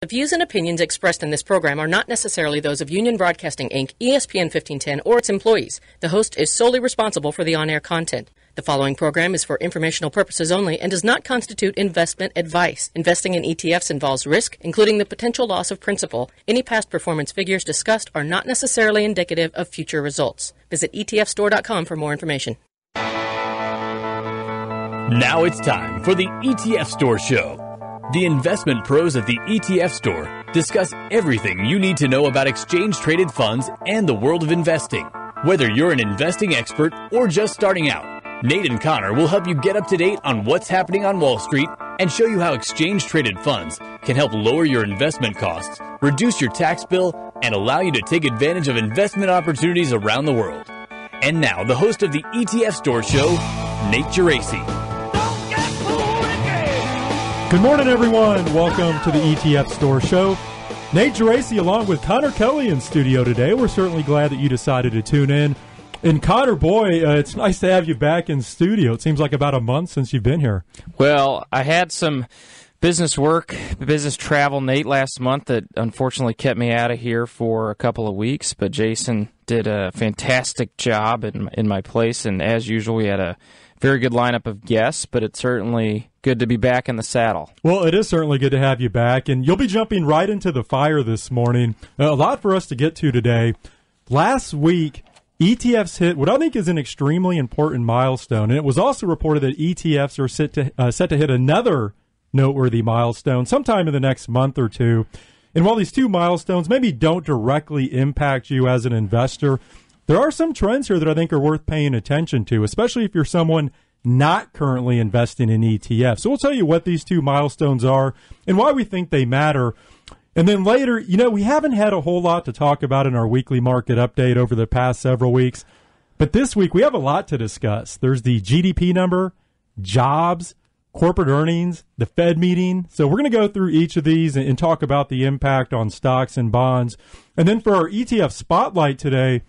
The views and opinions expressed in this program are not necessarily those of Union Broadcasting Inc., ESPN 1510, or its employees. The host is solely responsible for the on air content. The following program is for informational purposes only and does not constitute investment advice. Investing in ETFs involves risk, including the potential loss of principal. Any past performance figures discussed are not necessarily indicative of future results. Visit ETFstore.com for more information. Now it's time for the ETF Store Show. The investment pros at the ETF Store discuss everything you need to know about exchange traded funds and the world of investing. Whether you're an investing expert or just starting out, Nate and Conor will help you get up to date on what's happening on Wall Street and show you how exchange traded funds can help lower your investment costs, reduce your tax bill, and allow you to take advantage of investment opportunities around the world. And now, the host of the ETF Store Show, Nate Geraci. Good morning, everyone. Welcome to the ETF Store Show. Nate Geraci along with Conor Kelly in studio today. We're certainly glad that you decided to tune in. And Conor, boy, uh, it's nice to have you back in studio. It seems like about a month since you've been here. Well, I had some business work, business travel, Nate, last month that unfortunately kept me out of here for a couple of weeks. But Jason did a fantastic job in in my place, and as usual, we had a very good lineup of guests, but it's certainly good to be back in the saddle. Well, it is certainly good to have you back, and you'll be jumping right into the fire this morning. Uh, a lot for us to get to today. Last week, ETFs hit what I think is an extremely important milestone, and it was also reported that ETFs are set to uh, set to hit another noteworthy milestone sometime in the next month or two. And while these two milestones maybe don't directly impact you as an investor, there are some trends here that I think are worth paying attention to, especially if you're someone not currently investing in ETFs. So we'll tell you what these two milestones are and why we think they matter. And then later, you know, we haven't had a whole lot to talk about in our weekly market update over the past several weeks. But this week, we have a lot to discuss. There's the GDP number, jobs, corporate earnings, the Fed meeting. So we're going to go through each of these and, talk about the impact on stocks and bonds. And then for our ETF spotlight today,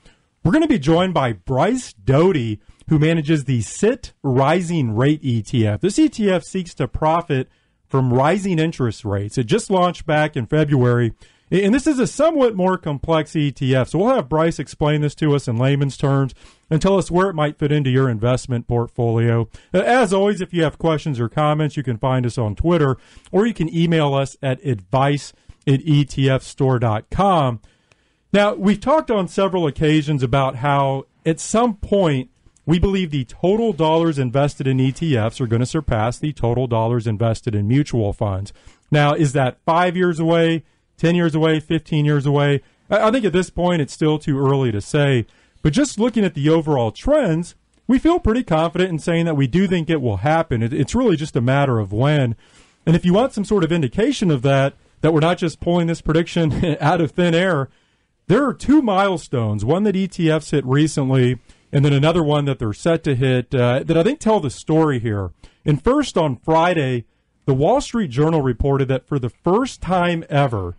we're going to be joined by Bryce Doty, who manages the Sit Rising Rate ETF. This ETF seeks to profit from rising interest rates. It just launched back in February. And this is a somewhat more complex ETF. So we'll have Bryce explain this to us in layman's terms and tell us where it might fit into your investment portfolio. Uh, as always, if you have questions or comments, you can find us on Twitter or you can email us at advice at etfstore.com. Now, we've talked on several occasions about how at some point we believe the total dollars invested in ETFs are going to surpass the total dollars invested in mutual funds. Now, is that five years away, 10 years away, 15 years away? I think at this point it's still too early to say. But just looking at the overall trends, we feel pretty confident in saying that we do think it will happen. It's really just a matter of when. And if you want some sort of indication of that, that we're not just pulling this prediction out of thin air, there are two milestones, one that ETFs hit recently, and then another one that they're set to hit uh, that I think tell the story here. And first, on Friday, the Wall Street Journal reported that for the first time ever,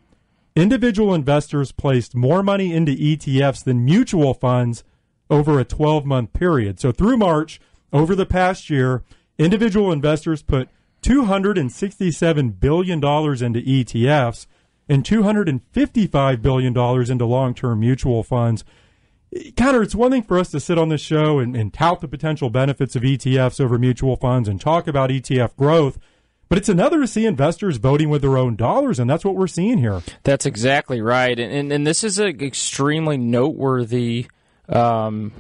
individual investors placed more money into ETFs than mutual funds over a 12 month period. So through March, over the past year, individual investors put $267 billion into ETFs and $255 billion into long term mutual funds. Conor, it's one thing for us to sit on this show and, and tout the potential benefits of ETFs over mutual funds and talk about ETF growth. But it's another to see investors voting with their own dollars, and that's what we're seeing here. That's exactly right. And, and, and this is an extremely noteworthy um,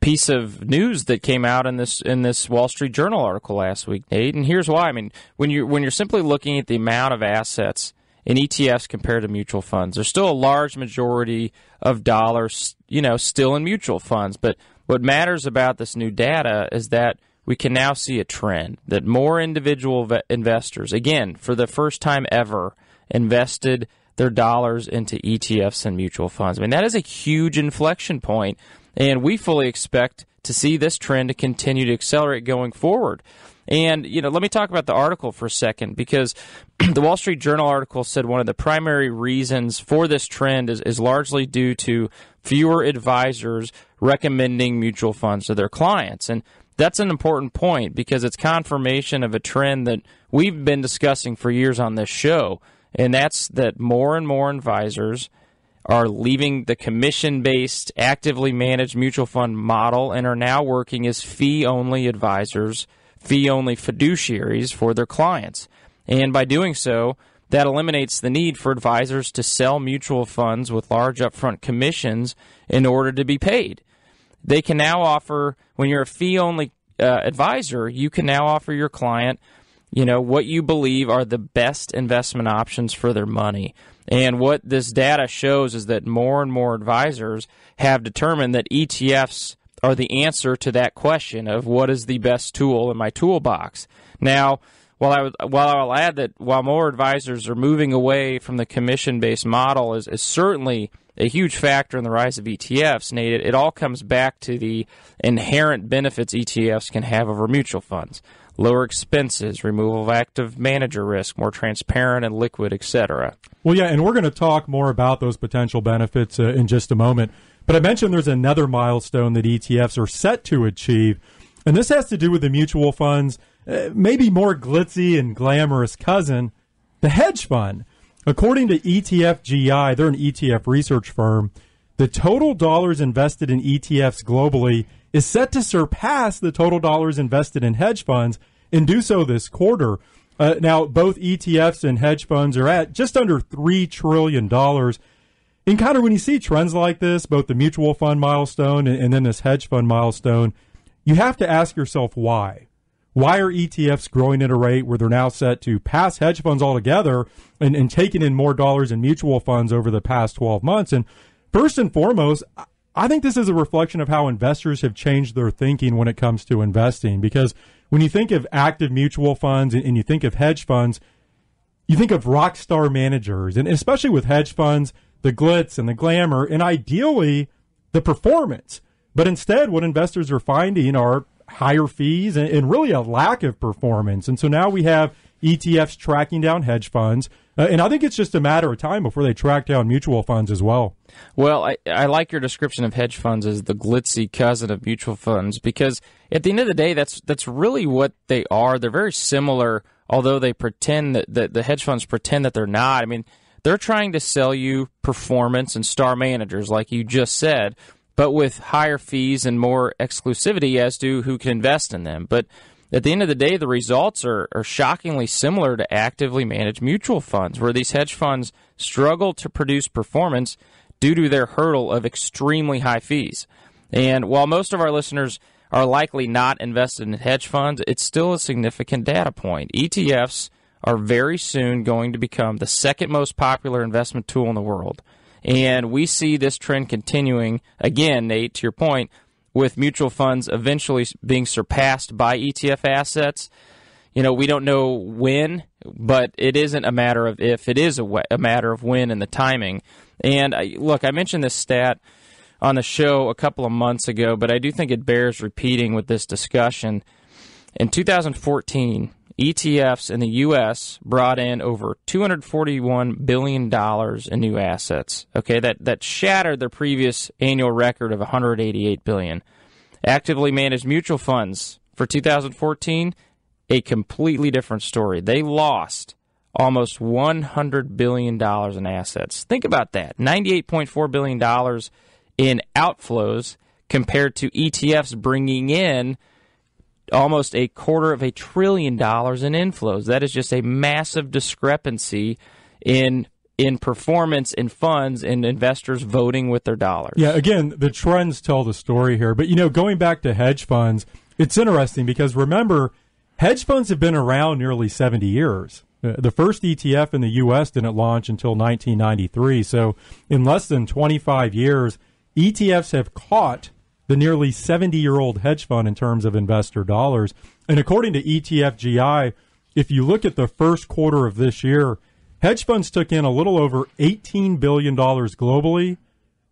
piece of news that came out in this in this Wall Street Journal article last week, Nate. And here's why. I mean, when you when you're simply looking at the amount of assets in ETFs compared to mutual funds. There's still a large majority of dollars, you know, still in mutual funds. But what matters about this new data is that we can now see a trend that more individual investors, again, for the first time ever, invested their dollars into ETFs and mutual funds. I mean, that is a huge inflection point, and we fully expect to see this trend to continue to accelerate going forward. And, you know, let me talk about the article for a second because the Wall Street Journal article said one of the primary reasons for this trend is, is largely due to fewer advisors recommending mutual funds to their clients. And that's an important point because it's confirmation of a trend that we've been discussing for years on this show. and that's that more and more advisors are leaving the commission based, actively managed mutual fund model and are now working as fee only advisors, fee only fiduciaries for their clients. And by doing so, that eliminates the need for advisors to sell mutual funds with large upfront commissions in order to be paid. They can now offer, when you're a fee only uh, advisor, you can now offer your client, you know, what you believe are the best investment options for their money. And what this data shows is that more and more advisors have determined that ETFs are the answer to that question of what is the best tool in my toolbox. Now, while I while I'll add that while more advisors are moving away from the commission based model is, is certainly a huge factor in the rise of ETFs, Nate, it, it all comes back to the inherent benefits ETFs can have over mutual funds. Lower expenses, removal of active manager risk, more transparent and liquid, etc. Well, yeah, and we're going to talk more about those potential benefits uh, in just a moment. But I mentioned there's another milestone that ETFs are set to achieve, and this has to do with the mutual funds uh, maybe more glitzy and glamorous cousin, the hedge fund. According to ETFGI, they're an ETF research firm, the total dollars invested in ETFs globally is set to surpass the total dollars invested in hedge funds and do so this quarter. Uh, now, both ETFs and hedge funds are at just under $3 trillion. Of when you see trends like this, both the mutual fund milestone and, and then this hedge fund milestone, you have to ask yourself why. Why are ETFs growing at a rate where they're now set to pass hedge funds altogether and, and taking in more dollars in mutual funds over the past 12 months? And first and foremost, I think this is a reflection of how investors have changed their thinking when it comes to investing. Because when you think of active mutual funds and, and you think of hedge funds, you think of rock star managers, and especially with hedge funds, the glitz and the glamour, and ideally the performance. But instead, what investors are finding are higher fees and, and, really a lack of performance. And so now we have ETFs tracking down hedge funds. Uh, and I think it's just a matter of time before they track down mutual funds as well. Well, I, I like your description of hedge funds as the glitzy cousin of mutual funds because at the end of the day, that's that's really what they are. They're very similar, although they pretend that, that the hedge funds pretend that they're not. I mean, they're trying to sell you performance and star managers, like you just said, but with higher fees and more exclusivity as to who can invest in them. But at the end of the day, the results are, are shockingly similar to actively managed mutual funds, where these hedge funds struggle to produce performance due to their hurdle of extremely high fees. And while most of our listeners are likely not invested in hedge funds, it's still a significant data point. ETFs are very soon going to become the second most popular investment tool in the world. And we see this trend continuing again, Nate, to your point, with mutual funds eventually being surpassed by ETF assets. You know, we don't know when, but it isn't a matter of if, it is a, a matter of when and the timing. And I, look, I mentioned this stat on the show a couple of months ago, but I do think it bears repeating with this discussion. In 2014, ETFs in the U.S. brought in over $241 billion in new assets. Okay, that, that shattered their previous annual record of 188 billion. Actively managed mutual funds for 2014, a completely different story. They lost almost $100 billion in assets. Think about that $98.4 billion in outflows compared to ETFs bringing in almost a quarter of a trillion dollars in inflows. That is just a massive discrepancy in in performance in funds and investors voting with their dollars. Yeah, again, the trends tell the story here. But you know, going back to hedge funds, it's interesting because remember, hedge funds have been around nearly 70 years. Uh, the first ETF in the U.S. didn't launch until 1993. So, in less than 25 years, ETFs have caught the nearly 70 year old hedge fund in terms of investor dollars. And according to ETFGI, if you look at the first quarter of this year, hedge funds took in a little over $18 billion globally,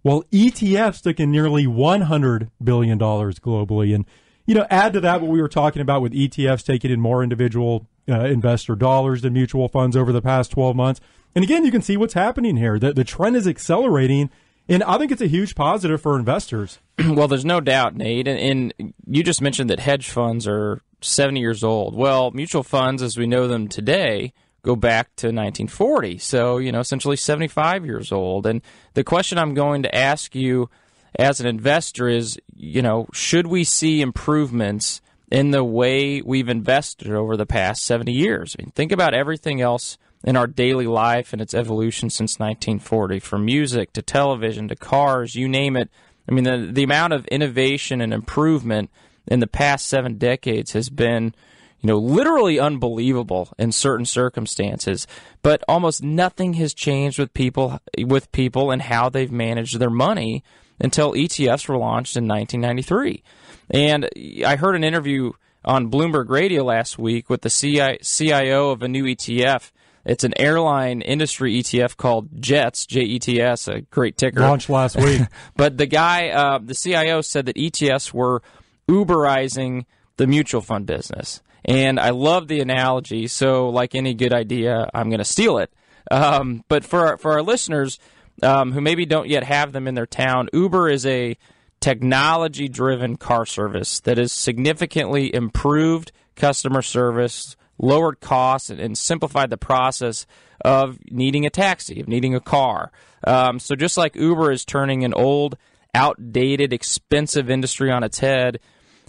while ETFs took in nearly $100 billion globally. And, you know, add to that what we were talking about with ETFs taking in more individual uh, investor dollars than mutual funds over the past 12 months. And again, you can see what's happening here. The, the trend is accelerating and I think it's a huge positive for investors. well, there's no doubt, Nate. And, and, you just mentioned that hedge funds are 70 years old. Well, mutual funds, as we know them today, go back to 1940. So, you know, essentially 75 years old. And the question I'm going to ask you as an investor is, you know, should we see improvements in the way we've invested over the past 70 years? I mean, think about everything else in our daily life and its evolution since 1940, from music to television to cars, you name it. I mean, the, the amount of innovation and improvement in the past seven decades has been, you know, literally unbelievable in certain circumstances. But almost nothing has changed with people with people and how they've managed their money until ETFs were launched in 1993. And I heard an interview on Bloomberg Radio last week with the CIO of a new ETF it's an airline industry ETF called Jets, J E T S, a great ticker. Launched last week. but the guy, uh, the CIO, said that ETFs were Uberizing the mutual fund business. And I love the analogy. So, like any good idea, I'm going to steal it. Um, but for our, for our listeners um, who maybe don't yet have them in their town, Uber is a technology driven car service that has significantly improved customer service lowered costs and, and simplified the process of needing a taxi, of needing a car. Um, so just like Uber is turning an old, outdated, expensive industry on its head,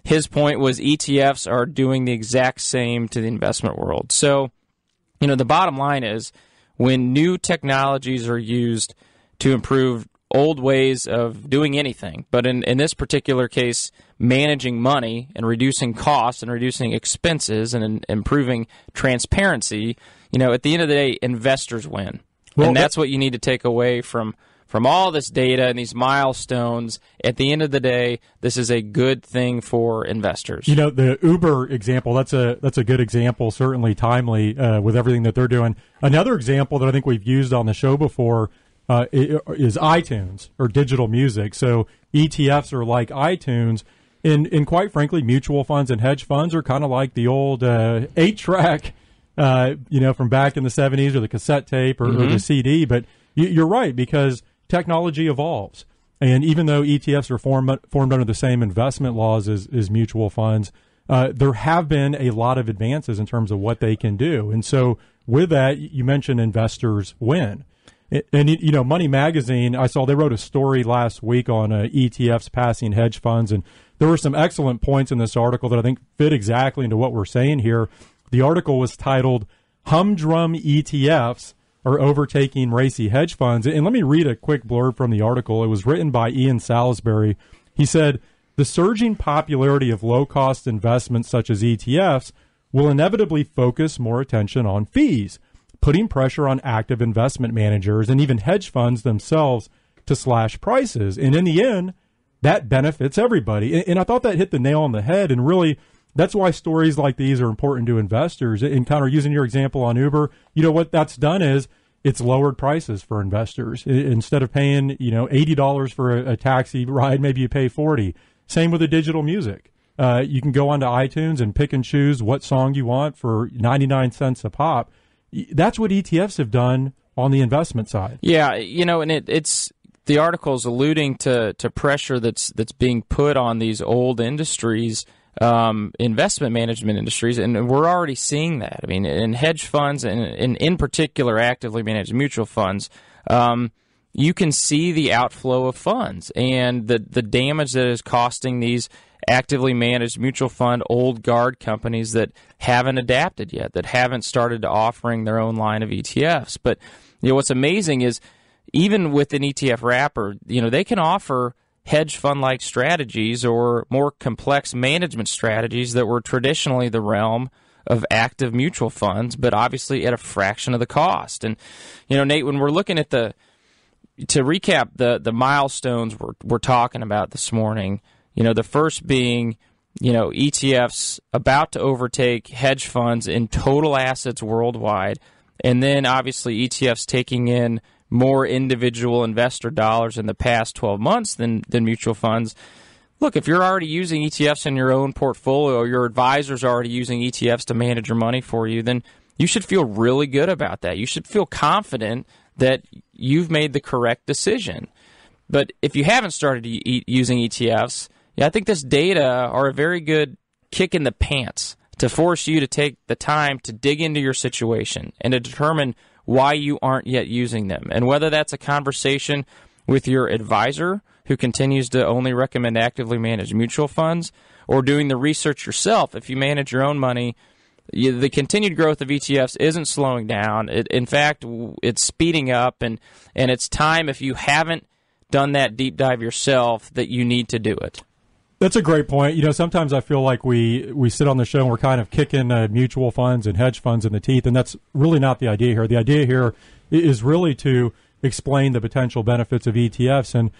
his point was ETFs are doing the exact same to the investment world. So, you know, the bottom line is when new technologies are used to improve old ways of doing anything. But in, in this particular case, managing money and reducing costs and reducing expenses and in, improving transparency, you know, at the end of the day, investors win. Well, and that's what you need to take away from from all this data and these milestones. At the end of the day, this is a good thing for investors. You know, the Uber example that's a that's a good example, certainly timely uh, with everything that they're doing. Another example that I think we've used on the show before uh, is iTunes or digital music. So ETFs are like iTunes. And, and quite frankly, mutual funds and hedge funds are kind of like the old uh, eight track, uh, you know, from back in the 70s or the cassette tape or, mm-hmm. or the CD. But you, are right because technology evolves. And even though ETFs are form, formed under the same investment laws as, as mutual funds, uh, there have been a lot of advances in terms of what they can do. And so, with that, you mentioned investors win. And you know, Money Magazine, I saw they wrote a story last week on uh, ETFs passing hedge funds, and there were some excellent points in this article that I think fit exactly into what we're saying here. The article was titled "Humdrum ETFs Are Overtaking Racy Hedge Funds," and let me read a quick blurb from the article. It was written by Ian Salisbury. He said, "The surging popularity of low-cost investments such as ETFs." Will inevitably focus more attention on fees putting pressure on active investment managers and even hedge funds themselves to slash prices. And in the end, that benefits everybody. And, I thought that hit the nail on the head. And really, that's why stories like these are important to investors. And kind of using your example on Uber, you know, what that's done is it's lowered prices for investors. Instead of paying, you know, $80 for a, a taxi ride, maybe you pay 40 Same with the digital music. Uh, you can go onto iTunes and pick and choose what song you want for 99 cents a pop that's what ETFs have done on the investment side. Yeah, you know, and it, it's the article's alluding to to pressure that's that's being put on these old industries. Um, investment management industries, and we're already seeing that. I mean, in hedge funds and, and in particular actively managed mutual funds, um, you can see the outflow of funds and the the damage that is costing these actively managed mutual fund old guard companies that haven't adapted yet, that haven't started offering their own line of ETFs. But you know what's amazing is even with an ETF wrapper, you know they can offer hedge fund like strategies or more complex management strategies that were traditionally the realm of active mutual funds, but obviously at a fraction of the cost. And you know, Nate, when we're looking at the to recap the the milestones we're we're talking about this morning, you know, the first being, you know, ETFs about to overtake hedge funds in total assets worldwide. And then obviously ETFs taking in more individual investor dollars in the past 12 months than, than mutual funds. Look, if you're already using ETFs in your own portfolio, or your advisor's already using ETFs to manage your money for you, then you should feel really good about that. You should feel confident that you've made the correct decision. But if you haven't started using ETFs, yeah, I think this data are a very good kick in the pants to force you to take the time to dig into your situation and to determine why you aren't yet using them. And whether that's a conversation with your advisor who continues to only recommend actively managed mutual funds or doing the research yourself if you manage your own money the continued growth of ETFs isn't slowing down. It, in fact, it's speeding up, and and it's time if you haven't done that deep dive yourself that you need to do it. That's a great point. You know, sometimes I feel like we we sit on the show and we're kind of kicking uh, mutual funds and hedge funds in the teeth, and that's really not the idea here. The idea here is really to explain the potential benefits of ETFs and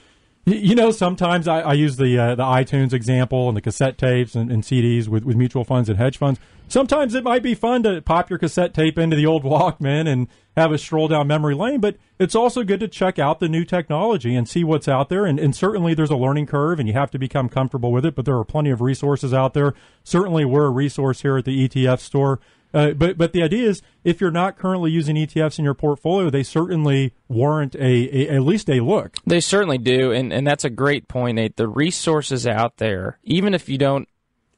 you know, sometimes I, I use the uh, the iTunes example and the cassette tapes and, and, CDs with, with mutual funds and hedge funds. Sometimes it might be fun to pop your cassette tape into the old Walkman and have a stroll down memory lane, but it's also good to check out the new technology and see what's out there. And, and certainly there's a learning curve and you have to become comfortable with it, but there are plenty of resources out there. Certainly we're a resource here at the ETF store uh, but but the idea is, if you're not currently using ETFs in your portfolio, they certainly warrant a, a, at least a look. They certainly do, and and that's a great point, Nate. The resources out there, even if you don't,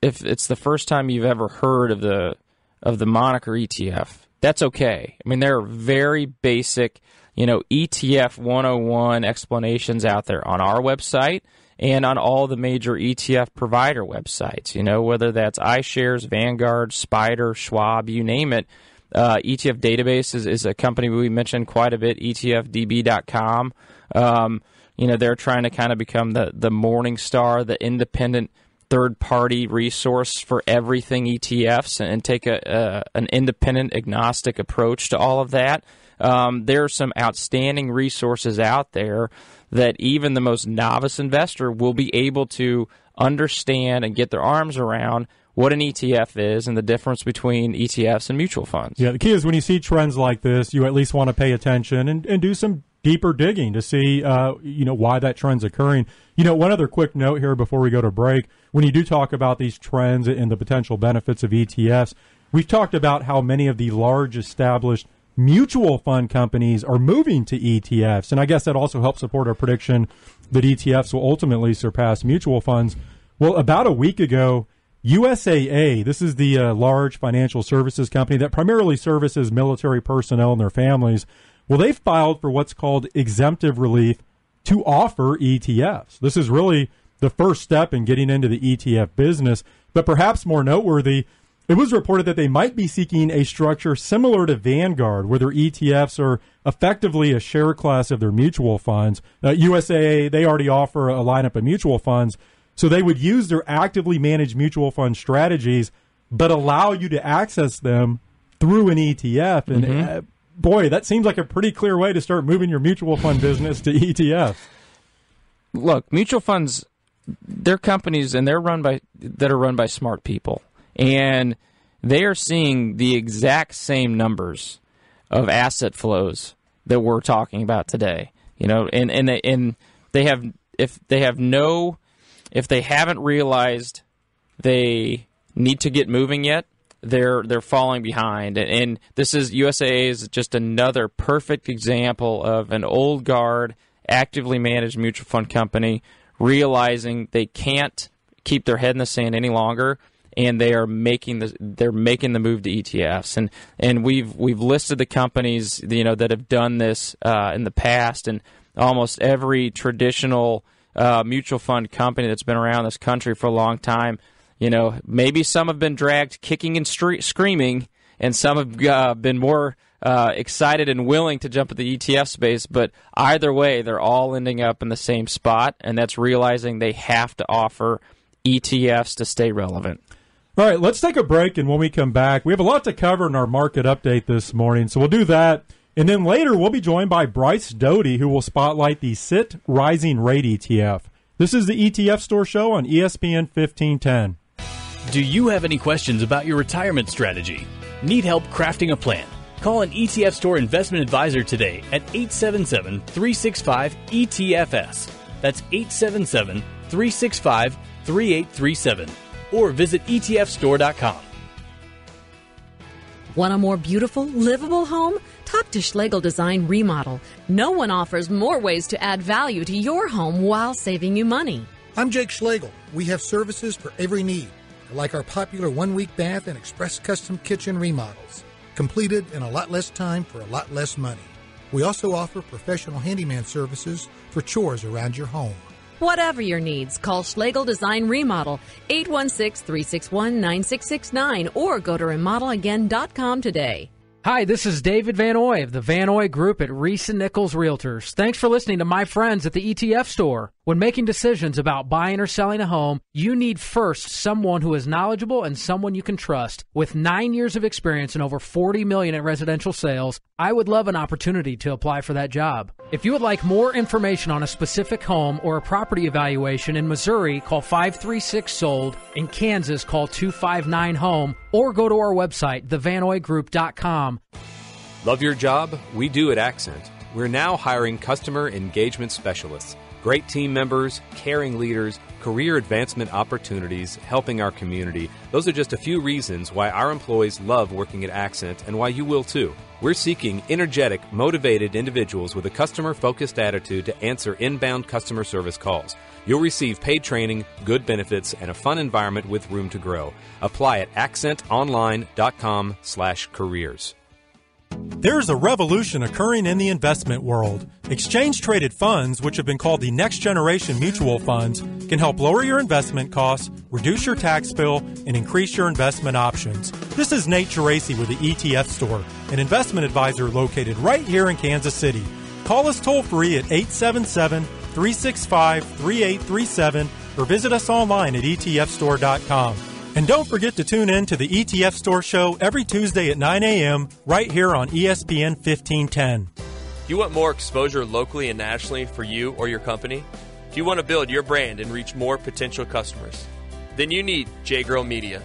if it's the first time you've ever heard of the of the moniker ETF, that's okay. I mean, there are very basic, you know, ETF 101 explanations out there on our website and on all the major ETF provider websites. You know, whether that's iShares, Vanguard, SPDR, Schwab, you name it. Uh, ETF Database is, is, a company we mentioned quite a bit, etfdb.com. Um, you know, they're trying to kind of become the, the Morningstar, the independent third party resource for everything ETFs and, take a, a, an independent, agnostic approach to all of that. Um, there are some outstanding resources out there that even the most novice investor will be able to understand and get their arms around what an ETF is and the difference between ETFs and mutual funds. Yeah, the key is when you see trends like this, you at least want to pay attention and, and do some deeper digging to see, uh, you know, why that trend's occurring. You know, one other quick note here before we go to break. When you do talk about these trends and the potential benefits of ETFs, we've talked about how many of the large established mutual fund companies are moving to ETFs. And I guess that also helps support our prediction that ETFs will ultimately surpass mutual funds. Well, about a week ago, USAA, this is the uh, large financial services company that primarily services military personnel and their families. Well, they filed for what's called exemptive relief to offer ETFs. This is really the first step in getting into the ETF business. But perhaps more noteworthy, it was reported that they might be seeking a structure similar to Vanguard, where their ETFs are effectively a share class of their mutual funds. Uh, USAA, they already offer a lineup of mutual funds, so they would use their actively managed mutual fund strategies, but allow you to access them through an ETF. And mm-hmm. uh, boy, that seems like a pretty clear way to start moving your mutual fund business to ETF. Look, mutual funds, they're companies and they're run by that are run by smart people and they are seeing the exact same numbers of asset flows that we're talking about today. You know, and and they, and they have if they have no if they haven't realized they need to get moving yet, they're they're falling behind. And, and this is USAA is just another perfect example of an old guard, actively managed mutual fund company realizing they can't keep their head in the sand any longer and they are making the they're making the move to ETFs, and and we've we've listed the companies you know that have done this uh, in the past, and almost every traditional uh, mutual fund company that's been around this country for a long time, you know, maybe some have been dragged kicking and stre- screaming, and some have uh, been more. Uh, excited and willing to jump at the ETF space, but either way, they're all ending up in the same spot, and that's realizing they have to offer ETFs to stay relevant. All right, let's take a break, and when we come back, we have a lot to cover in our market update this morning, so we'll do that. And then later, we'll be joined by Bryce Doty, who will spotlight the Sit Rising Rate ETF. This is the ETF Store Show on ESPN 1510. Do you have any questions about your retirement strategy? Need help crafting a plan? Call an ETF Store investment advisor today at 877 365 ETFS. That's 877 365 3837 or visit etfstore.com. Want a more beautiful, livable home? Talk to Schlegel Design Remodel. No one offers more ways to add value to your home while saving you money. I'm Jake Schlegel. We have services for every need like our popular one week bath and express custom kitchen remodels, completed in a lot less time for a lot less money. We also offer professional handyman services for chores around your home. Whatever your needs, call Schlegel Design Remodel 816-361-9669 or go to remodelagain.com today. Hi, this is David Van Oy of the Van Oy Group at Reece and Nichols Realtors. Thanks for listening to my friends at the ETF store. When making decisions about buying or selling a home, you need first someone who is knowledgeable and someone you can trust. With nine years of experience and over 40 million in residential sales, I would love an opportunity to apply for that job. If you would like more information on a specific home or a property evaluation in Missouri, call 536 sold. In Kansas, call 259 home or go to our website, thevanoygroup.com. Love your job? We do at Accent. We're now hiring customer engagement specialists. Great team members, caring leaders, career advancement opportunities, helping our community. Those are just a few reasons why our employees love working at Accent and why you will too. We're seeking energetic, motivated individuals with a customer focused attitude to answer inbound customer service calls. You'll receive paid training, good benefits, and a fun environment with room to grow. Apply at accentonline.com slash careers. There's a revolution occurring in the investment world. Exchange traded funds, which have been called the next generation mutual funds, can help lower your investment costs, reduce your tax bill, and increase your investment options. This is Nate Geraci with the ETF Store, an investment advisor located right here in Kansas City. Call us toll free at 877 365 3837 or visit us online at etfstore.com. And don't forget to tune in to the ETF Store Show every Tuesday at 9 a.m. right here on ESPN 1510. Do you want more exposure locally and nationally for you or your company? Do you want to build your brand and reach more potential customers? Then you need J Grow Media.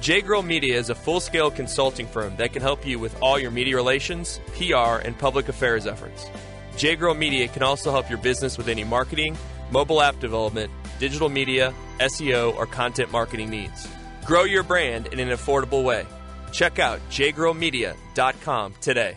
J Grow Media is a full scale consulting firm that can help you with all your media relations, PR, and public affairs efforts. J Grow Media can also help your business with any marketing, mobile app development, digital media, SEO, or content marketing needs. Grow your brand in an affordable way. Check out jgrowmedia.com today.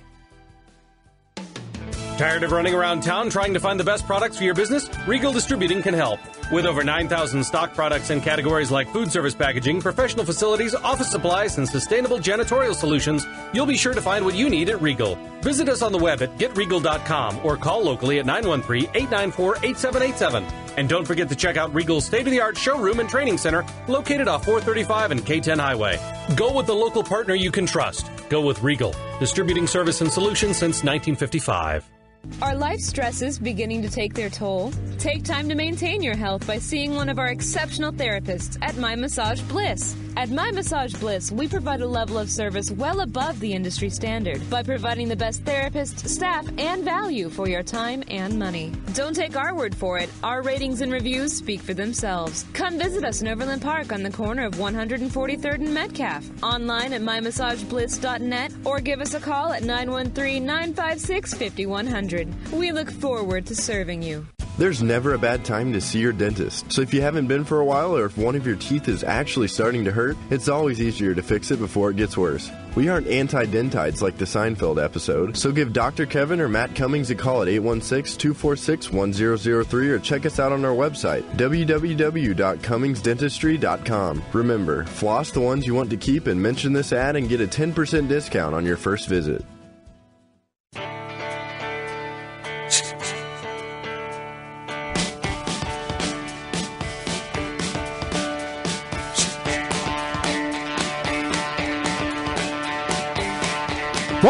Tired of running around town trying to find the best products for your business? Regal Distributing can help. With over 9,000 stock products in categories like food service packaging, professional facilities, office supplies, and sustainable janitorial solutions, you'll be sure to find what you need at Regal. Visit us on the web at getregal.com or call locally at 913 894 8787. And don't forget to check out Regal's state of the art showroom and training center located off 435 and K10 Highway. Go with the local partner you can trust. Go with Regal, distributing service and solutions since 1955. Are life stresses beginning to take their toll? Take time to maintain your health by seeing one of our exceptional therapists at My Massage Bliss. At My Massage Bliss, we provide a level of service well above the industry standard by providing the best therapist, staff, and value for your time and money. Don't take our word for it. Our ratings and reviews speak for themselves. Come visit us in Overland Park on the corner of 143rd and Metcalf, online at mymassagebliss.net, or give us a call at 913 956 5100. We look forward to serving you. There's never a bad time to see your dentist. So if you haven't been for a while or if one of your teeth is actually starting to hurt, it's always easier to fix it before it gets worse. We aren't anti-dentites like the Seinfeld episode, so give Dr. Kevin or Matt Cummings a call at 816-246-1003 or check us out on our website, www.cummingsdentistry.com. Remember, floss the ones you want to keep and mention this ad and get a 10% discount on your first visit.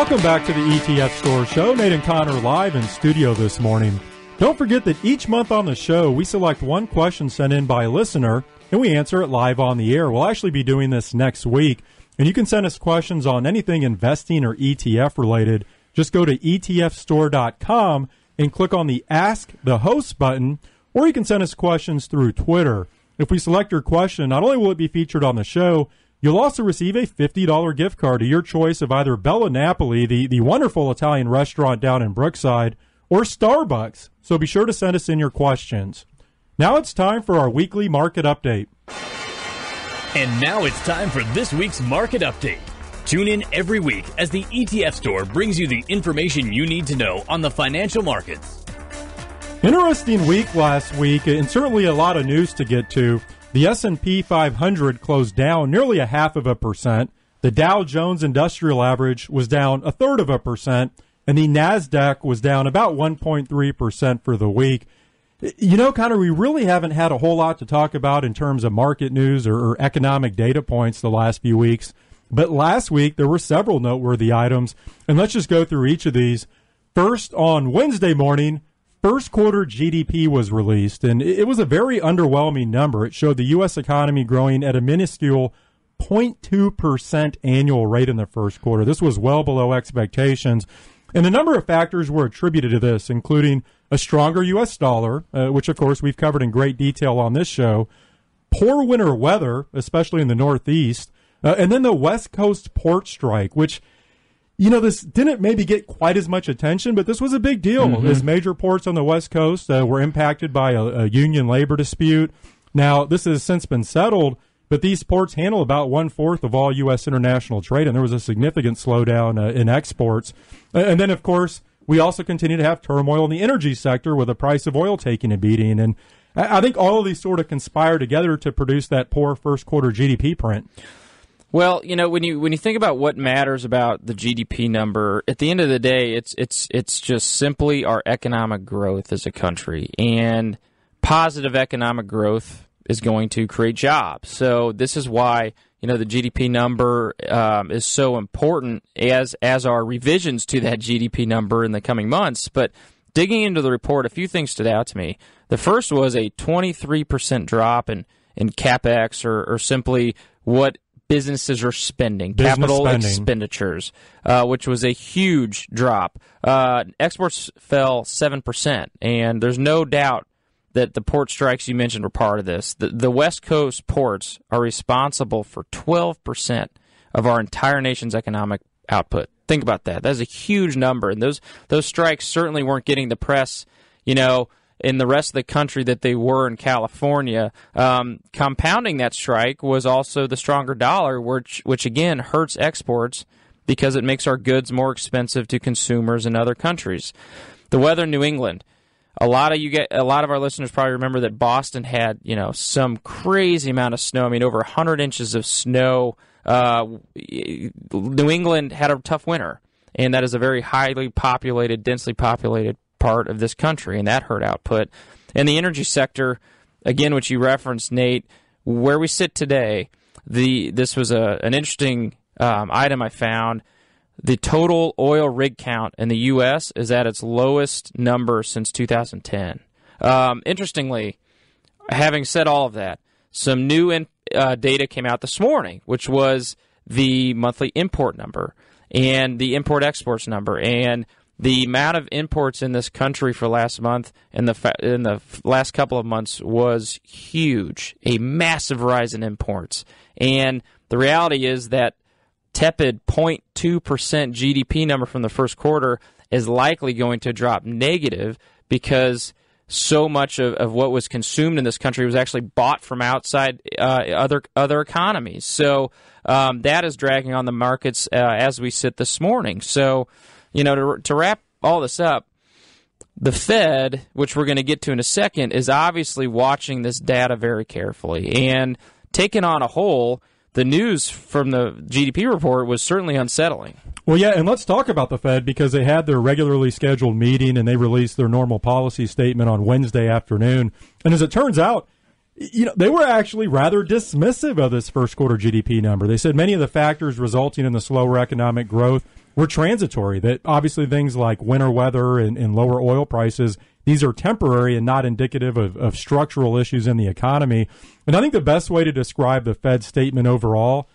Welcome back to the ETF Store Show. Nate and Conor live in studio this morning. Don't forget that each month on the show, we select one question sent in by a listener and we answer it live on the air. We'll actually be doing this next week. And you can send us questions on anything investing or ETF related. Just go to etfstore.com and click on the Ask the Host button, or you can send us questions through Twitter. If we select your question, not only will it be featured on the show, You'll also receive a $50 gift card to your choice of either Bella Napoli, the, the wonderful Italian restaurant down in Brookside, or Starbucks. So be sure to send us in your questions. Now it's time for our weekly market update. And now it's time for this week's market update. Tune in every week as the ETF store brings you the information you need to know on the financial markets. Interesting week last week, and certainly a lot of news to get to. The S&P 500 closed down nearly a half of a percent. The Dow Jones Industrial Average was down a third of a percent, and the Nasdaq was down about 1.3 percent for the week. You know, Conor, we really haven't had a whole lot to talk about in terms of market news or, or economic data points the last few weeks. But last week there were several noteworthy items, and let's just go through each of these. First, on Wednesday morning, first quarter GDP was released, and it was a very underwhelming number. It showed the U.S. economy growing at a minuscule 0.2% annual rate in the first quarter. This was well below expectations. And a number of factors were attributed to this, including a stronger U.S. dollar, uh, which of course we've covered in great detail on this show, poor winter weather, especially in the Northeast, uh, and then the West Coast port strike, which, you know, this didn't maybe get quite as much attention, but this was a big deal mm-hmm. as major ports on the West Coast uh, were impacted by a, a union labor dispute. Now, this has since been settled, but these ports handle about one fourth of all U.S. international trade, and there was a significant slowdown uh, in exports. And then, of course, we also continue to have turmoil in the energy sector with the price of oil taking a beating. And I think all of these sort of conspire together to produce that poor first quarter GDP print. Well, you know, when you when you think about what matters about the GDP number, at the end of the day, it's it's it's just simply our economic growth as a country, and positive economic growth is going to create jobs. So this is why you know the GDP number um, is so important as as are revisions to that GDP number in the coming months. But digging into the report, a few things stood out to me. The first was a 23 percent drop in in capex, or, or simply what businesses are spending, Business capital spending. expenditures, uh, which was a huge drop. Uh, exports fell 7%, and there's no doubt that the port strikes you mentioned were part of this. The, the West Coast ports are responsible for 12% of our entire nation's economic output. Think about that. That's a huge number, and those those strikes certainly weren't getting the press, you know, in the rest of the country that they were in California. Um, compounding that strike was also the stronger dollar, which which again hurts exports because it makes our goods more expensive to consumers in other countries. The weather in New England. A lot of you get a lot of our listeners probably remember that Boston had you know some crazy amount of snow. I mean, over 100 inches of snow. Uh, New England had a tough winter, and that is a very highly populated, densely populated part of this country, and that hurt output. And the energy sector, again, which you referenced, Nate, where we sit today, the this was a an interesting um, item I found. The total oil rig count in the U.S. is at its lowest number since 2010. Um, interestingly, having said all of that, some new in, uh, data came out this morning, which was the monthly import number and the import exports number. And the amount of imports in this country for last month and the fa- in the last couple of months was huge, a massive rise in imports. And the reality is that tepid 0.2% GDP number from the first quarter is likely going to drop negative because so much of, of what was consumed in this country was actually bought from outside uh, other other economies. So um, that is dragging on the markets uh, as we sit this morning. So you know, to, to wrap all this up, the Fed, which we're going to get to in a second, is obviously watching this data very carefully. And taken on a whole, the news from the GDP report was certainly unsettling. Well, yeah, and let's talk about the Fed because they had their regularly scheduled meeting and they released their normal policy statement on Wednesday afternoon. And as it turns out, you know, they were actually rather dismissive of this first quarter GDP number. They said many of the factors resulting in the slower economic growth were transitory. That obviously things like winter weather and, and lower oil prices, these are temporary and not indicative of, of structural issues in the economy. And I think the best way to describe the Fed statement overall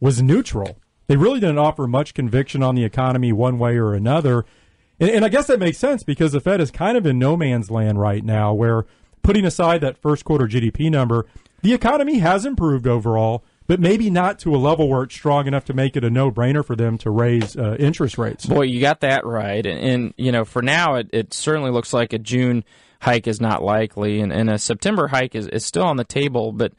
was neutral. They really didn't offer much conviction on the economy one way or another. And, and I guess that makes sense because the Fed is kind of in no man's land right now, where putting aside that first quarter GDP number, the economy has improved overall but maybe not to a level where it's strong enough to make it a no-brainer for them to raise uh, interest rates. Boy, you got that right. And, and you know, for now, it, it, certainly looks like a June hike is not likely, and, and a September hike is, is still on the table. But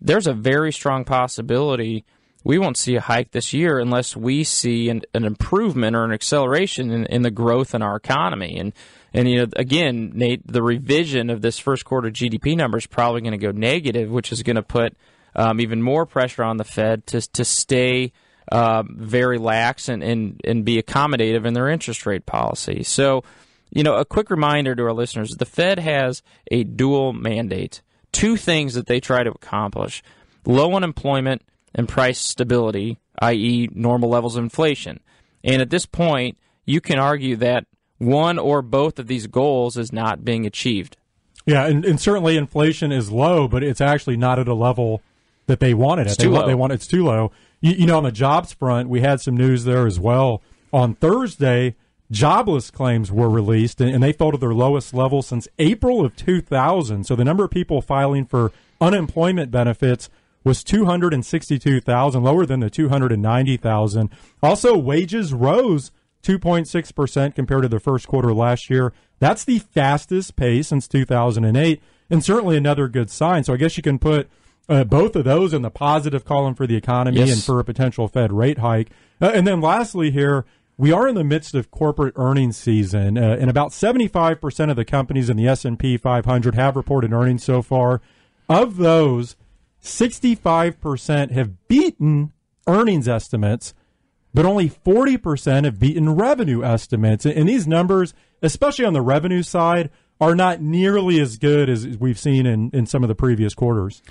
there's a very strong possibility we won't see a hike this year unless we see an, an improvement or an acceleration in, in, the growth in our economy. And and you know, again, Nate, the revision of this first quarter GDP number is probably going to go negative, which is going to put um, even more pressure on the Fed to to stay uh, very lax and, and and be accommodative in their interest rate policy. So, you know, a quick reminder to our listeners: the Fed has a dual mandate, two things that they try to accomplish: low unemployment and price stability, i.e., normal levels of inflation. And at this point, you can argue that one or both of these goals is not being achieved. Yeah, and, and certainly inflation is low, but it's actually not at a level that they wanted it. They want, they want it's too low. You, you know, on the jobs front, we had some news there as well. On Thursday, jobless claims were released, and, and they fell to their lowest level since April of 2000. So the number of people filing for unemployment benefits was 262,000, lower than the 290,000. Also, wages rose 2.6% compared to the first quarter last year. That's the fastest pace since 2008, and certainly another good sign. So I guess you can put uh, both of those in the positive column for the economy yes. and for a potential Fed rate hike. Uh, and then lastly, here, we are in the midst of corporate earnings season, uh, and about 75% of the companies in the S&P 500 have reported earnings so far. Of those, 65% have beaten earnings estimates, but only 40% have beaten revenue estimates. And these numbers, especially on the revenue side, are not nearly as good as we've seen in, in some of the previous quarters.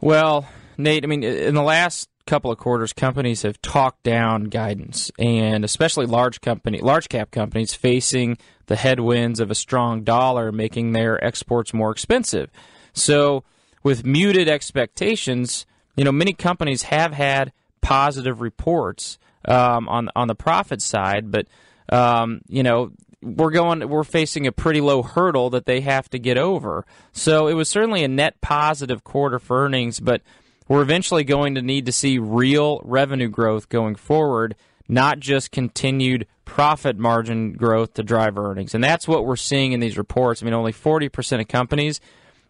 Well, Nate, I mean, in the last couple of quarters, companies have talked down guidance, and especially large company, large cap companies facing the headwinds of a strong dollar, making their exports more expensive. So with muted expectations, you know, many companies have had positive reports um, on on the profit side, but um, you know, we're going we're facing a pretty low hurdle that they have to get over. So it was certainly a net positive quarter for earnings, but we're eventually going to need to see real revenue growth going forward, not just continued profit margin growth to drive earnings. And that's what we're seeing in these reports. I mean, only 40% of companies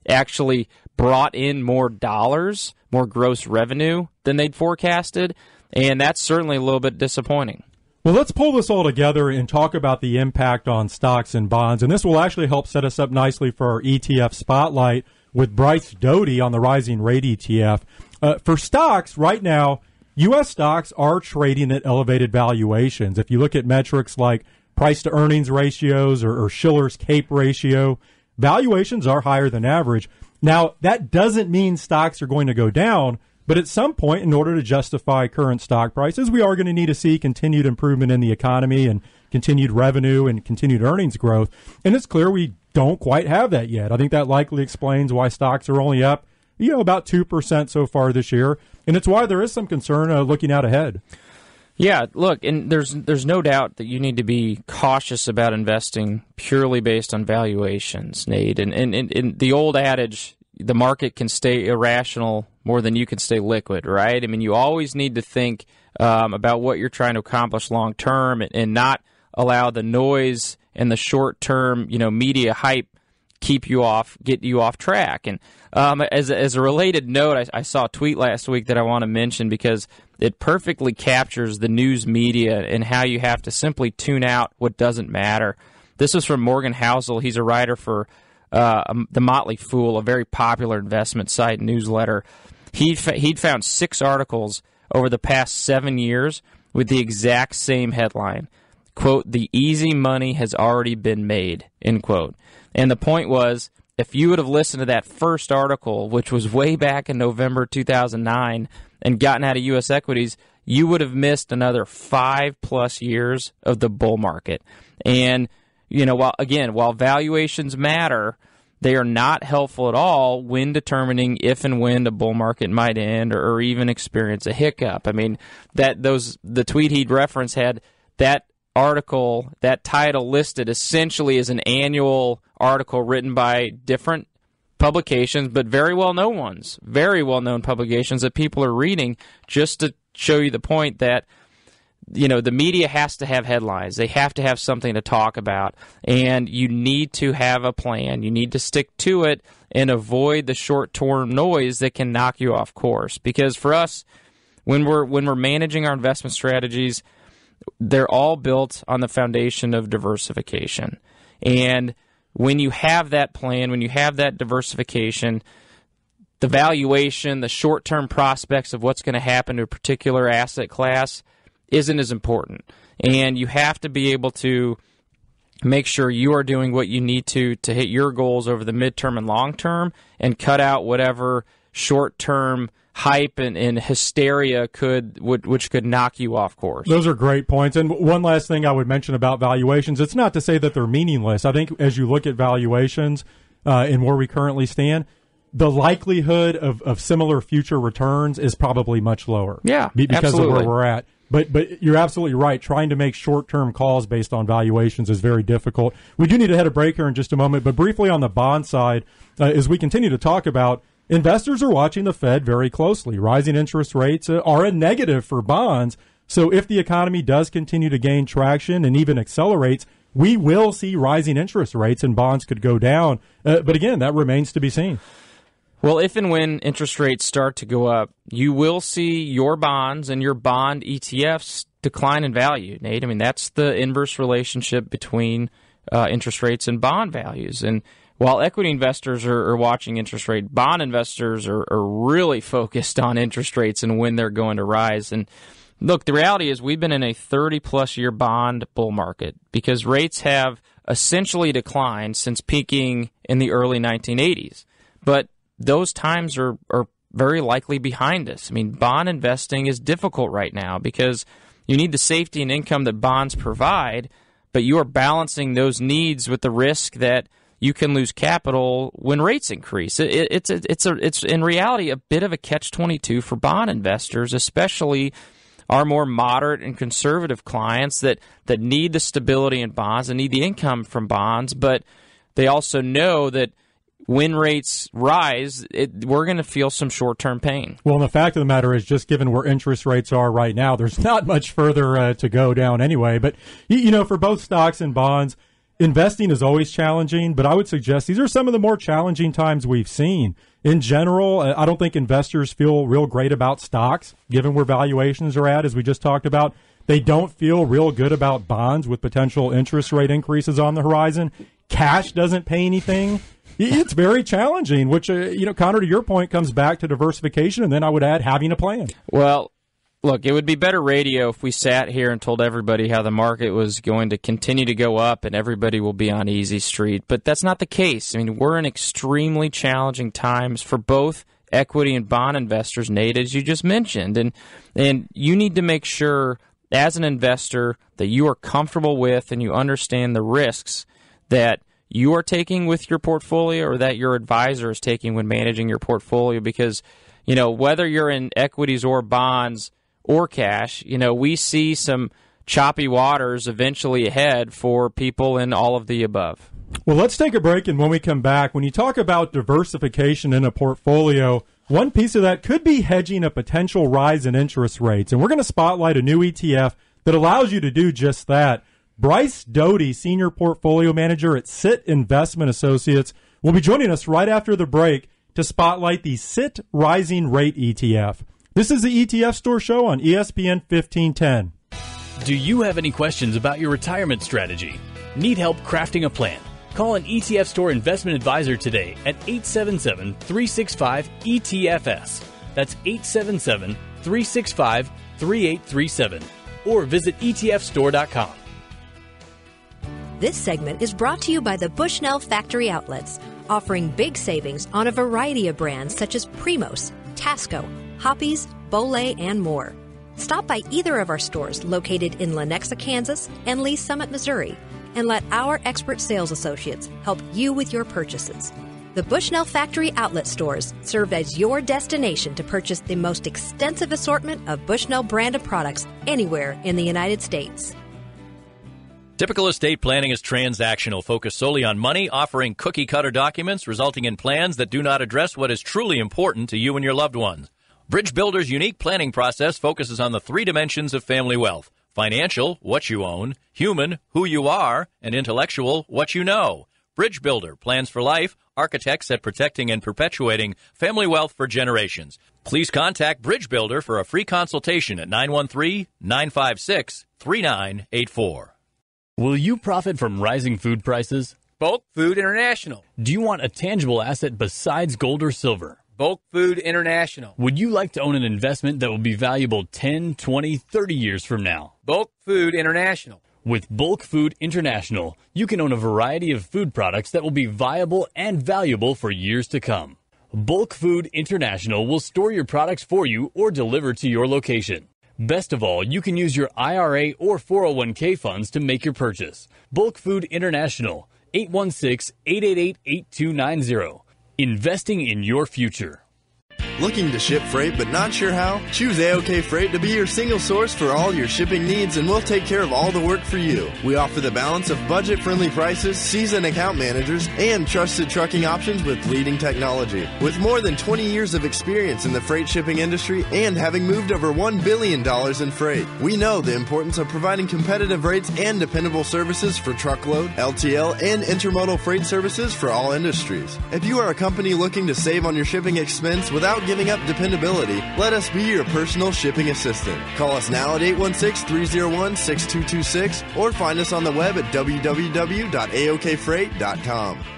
actually brought in more dollars, more gross revenue than they'd forecasted, and that's certainly a little bit disappointing. Well, let's pull this all together and talk about the impact on stocks and bonds. And this will actually help set us up nicely for our ETF spotlight with Bryce Doty on the rising rate ETF. Uh, for stocks, right now, U.S. stocks are trading at elevated valuations. If you look at metrics like price to earnings ratios or, or Shiller's CAPE ratio, valuations are higher than average. Now, that doesn't mean stocks are going to go down, but at some point, in order to justify current stock prices, we are going to need to see continued improvement in the economy and continued revenue and continued earnings growth. And it's clear we don't quite have that yet. I think that likely explains why stocks are only up, you know, about 2% so far this year. And it's why there is some concern uh, looking out ahead. Yeah, look, and there's there's no doubt that you need to be cautious about investing purely based on valuations, Nate. And and, and, and the old adage, the market can stay irrational more than you can stay liquid, right? I mean, you always need to think um, about what you're trying to accomplish long term, and, and not allow the noise and the short term, you know, media hype keep you off, get you off track. And um, as, a, as a related note, I, I, saw a tweet last week that I want to mention because it perfectly captures the news media and how you have to simply tune out what doesn't matter. This is from Morgan Housel. He's a writer for uh, um, the Motley Fool, a very popular investment site newsletter. He he'd found six articles over the past seven years with the exact same headline: "quote The easy money has already been made." End quote. And the point was, if you would have listened to that first article, which was way back in November 2009 and gotten out of U.S. equities, you would have missed another five plus years of the bull market. And, you know, while, again, while valuations matter, they are not helpful at all when determining if and when the bull market might end or, or even experience a hiccup. I mean, that those the tweet he'd reference had that article, that title listed essentially as an annual article written by different publications, but very well known ones, very well known publications that people are reading just to show you the point that you know the media has to have headlines. They have to have something to talk about. And you need to have a plan. You need to stick to it and avoid the short term noise that can knock you off course. Because for us when we're when we're managing our investment strategies, they're all built on the foundation of diversification. And when you have that plan, when you have that diversification, the valuation, the short term prospects of what's going to happen to a particular asset class isn't as important. And you have to be able to make sure you are doing what you need to to hit your goals over the midterm and long term and cut out whatever short term hype and, and hysteria could would, which could knock you off course. Those are great points. And one last thing I would mention about valuations, it's not to say that they're meaningless. I think as you look at valuations uh, and where we currently stand, the likelihood of, of similar future returns is probably much lower. Yeah, because absolutely. of where we're at. But but you're absolutely right. Trying to make short term calls based on valuations is very difficult. We do need to head a break here in just a moment. But briefly on the bond side, uh, as we continue to talk about Investors are watching the Fed very closely. Rising interest rates uh, are a negative for bonds. So if the economy does continue to gain traction and even accelerates, we will see rising interest rates and bonds could go down. Uh, but again, that remains to be seen. Well, if and when interest rates start to go up, you will see your bonds and your bond ETFs decline in value, Nate. I mean, that's the inverse relationship between uh, interest rates and bond values. And while equity investors are, are watching interest rate, bond investors are, are, really focused on interest rates and when they're going to rise. And look, the reality is we've been in a 30 plus year bond bull market because rates have essentially declined since peaking in the early 1980s. But those times are, are very likely behind us. I mean, bond investing is difficult right now because you need the safety and income that bonds provide, but you are balancing those needs with the risk that you can lose capital when rates increase. It, it, it's it's a, it's in reality a bit of a catch twenty two for bond investors, especially our more moderate and conservative clients that that need the stability in bonds and need the income from bonds, but they also know that when rates rise, it, we're going to feel some short term pain. Well, the fact of the matter is, just given where interest rates are right now, there's not much further uh, to go down anyway. But, you know, for both stocks and bonds, investing is always challenging, but I would suggest these are some of the more challenging times we've seen. In general, I don't think investors feel real great about stocks, given where valuations are at, as we just talked about. They don't feel real good about bonds with potential interest rate increases on the horizon. Cash doesn't pay anything. It's very challenging, which, uh, you know, Conor, to your point, comes back to diversification, and then I would add having a plan. Well, Look, it would be better radio if we sat here and told everybody how the market was going to continue to go up and everybody will be on easy street, but that's not the case. I mean, we're in extremely challenging times for both equity and bond investors, Nate, as you just mentioned. And and you need to make sure as an investor that you are comfortable with and you understand the risks that you are taking with your portfolio or that your advisor is taking when managing your portfolio because you know whether you're in equities or bonds or cash, you know, we see some choppy waters eventually ahead for people in all of the above. Well, let's take a break, and when we come back, when you talk about diversification in a portfolio, one piece of that could be hedging a potential rise in interest rates. And we're going to spotlight a new ETF that allows you to do just that. Bryce Doty, Senior Portfolio Manager at Sit Investment Associates, will be joining us right after the break to spotlight the Sit Rising Rate ETF. This is the ETF Store Show on ESPN 1510. Do you have any questions about your retirement strategy? Need help crafting a plan? Call an ETF Store investment advisor today at 877 365 ETFS. That's 877 365 3837. Or visit ETFstore.com. This segment is brought to you by the Bushnell Factory Outlets, offering big savings on a variety of brands such as Primos, Tasco, Hoppe's, Bollé, and more. Stop by either of our stores located in Lenexa, Kansas and Lee's Summit, Missouri, and let our expert sales associates help you with your purchases. The Bushnell Factory outlet stores serve as your destination to purchase the most extensive assortment of Bushnell branded products anywhere in the United States. Typical estate planning is transactional, focused solely on money, offering cookie cutter documents, resulting in plans that do not address what is truly important to you and your loved ones. Bridge Builder's unique planning process focuses on the three dimensions of family wealth financial, what you own, human, who you are, and intellectual, what you know. Bridge Builder plans for life, architects at protecting and perpetuating family wealth for generations. Please contact Bridge Builder for a free consultation at 913 956 3984. Will you profit from rising food prices? Bulk Food International. Do you want a tangible asset besides gold or silver? Bulk Food International. Would you like to own an investment that will be valuable 10, 20, 30 years from now? Bulk Food International. With Bulk Food International, you can own a variety of food products that will be viable and valuable for years to come. Bulk Food International will store your products for you or deliver to your location. Best of all, you can use your IRA or 401k funds to make your purchase. Bulk Food International, 816 888 8290. Investing in your future. Looking to ship freight but not sure how? Choose AOK Freight to be your single source for all your shipping needs and we'll take care of all the work for you. We offer the balance of budget friendly prices, seasoned account managers, and trusted trucking options with leading technology. With more than 20 years of experience in the freight shipping industry and having moved over $1 billion in freight, we know the importance of providing competitive rates and dependable services for truckload, LTL, and intermodal freight services for all industries. If you are a company looking to save on your shipping expense without giving up dependability, let us be your personal shipping assistant. Call us now at 816 301 6226 or find us on the web at www.aokfreight.com.